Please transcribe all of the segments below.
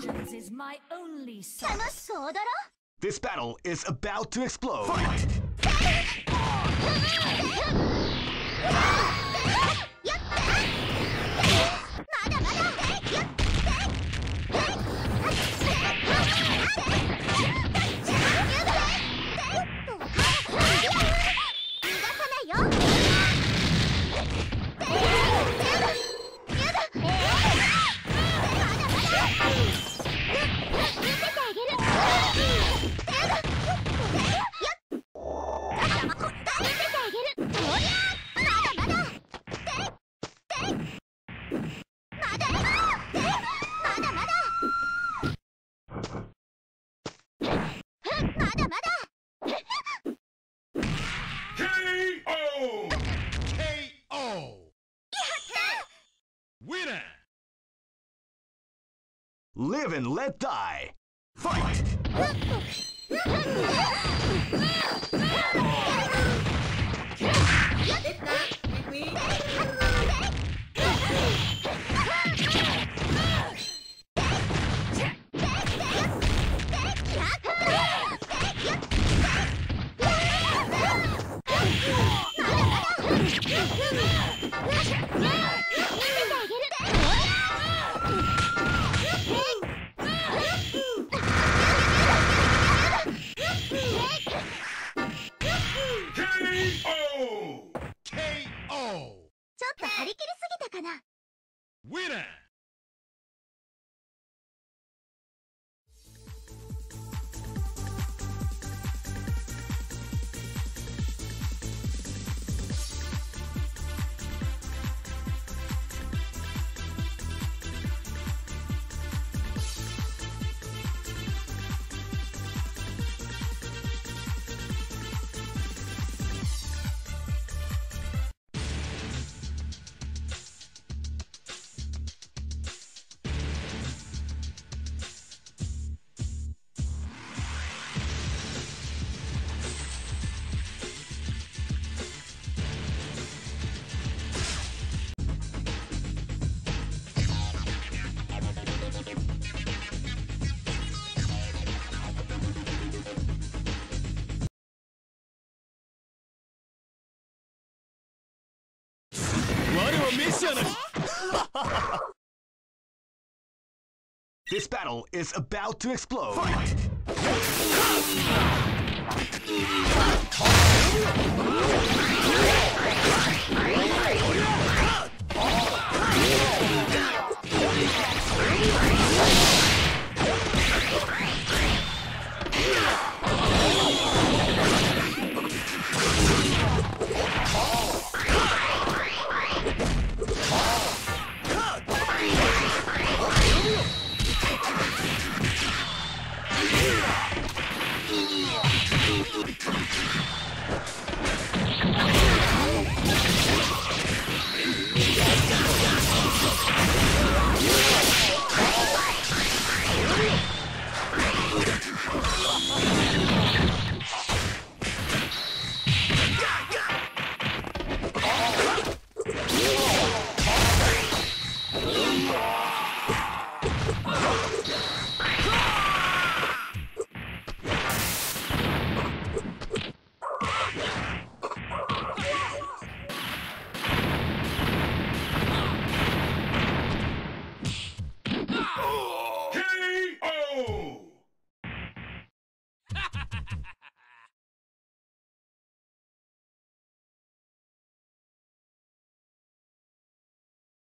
Vengeance is my only. This battle is about to explode. Fight! Live and let die. Fight! KO! This battle is about to explode. KO!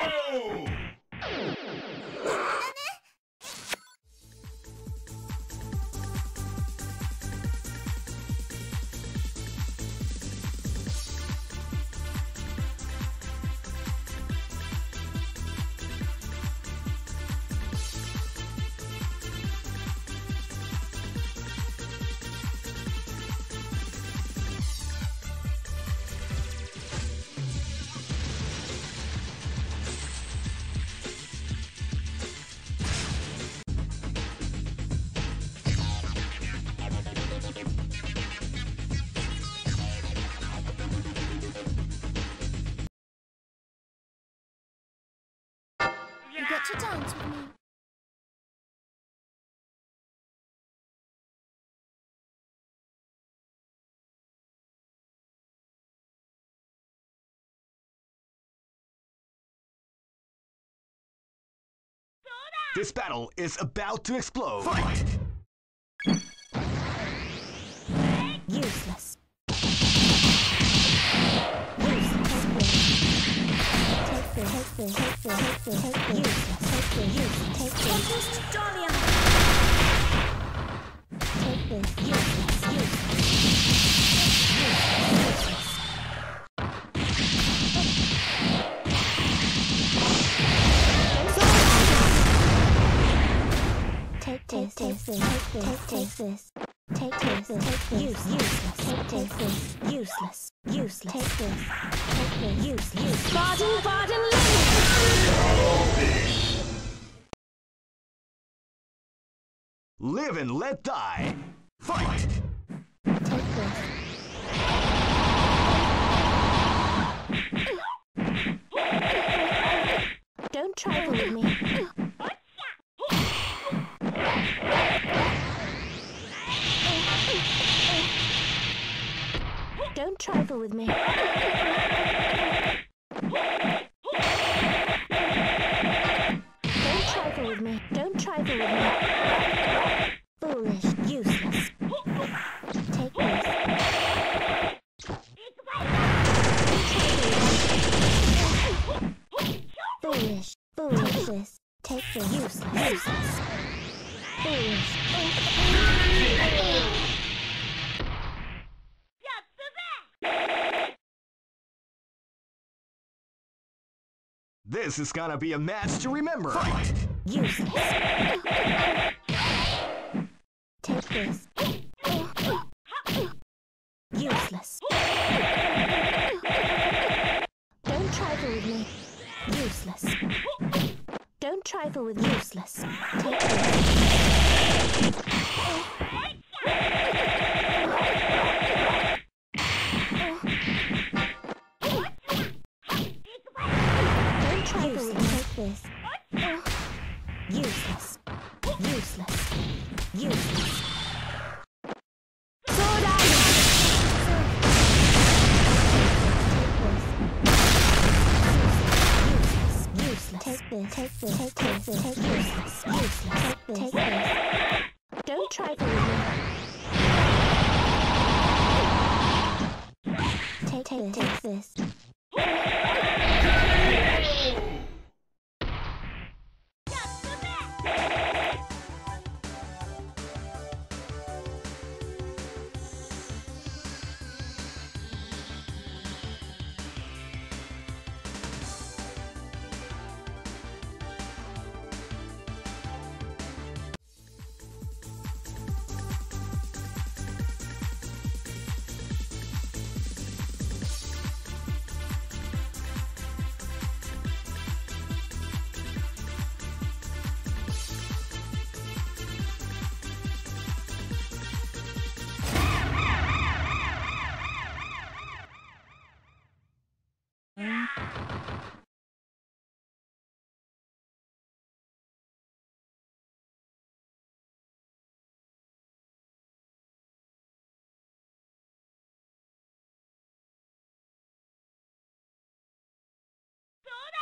You got to dance with me. This battle is about to explode. Fight! Useless. Take just Live and let die. Fight! Take this. Don't trifle with me. Don't trifle with me. Don't trifle with me. Don't trifle with me. This is gonna be a match to remember. Fight! Useless. Take this. Useless. Don't trifle with me. Useless. Don't trifle with useless. Take this. Useless. Useless.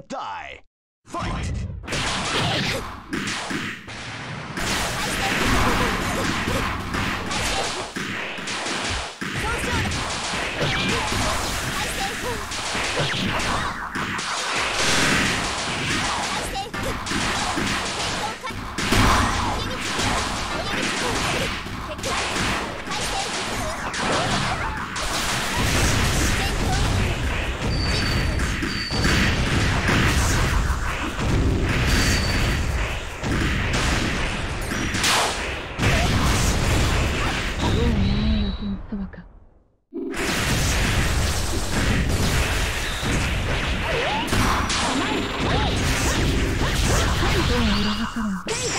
die. どう裏が来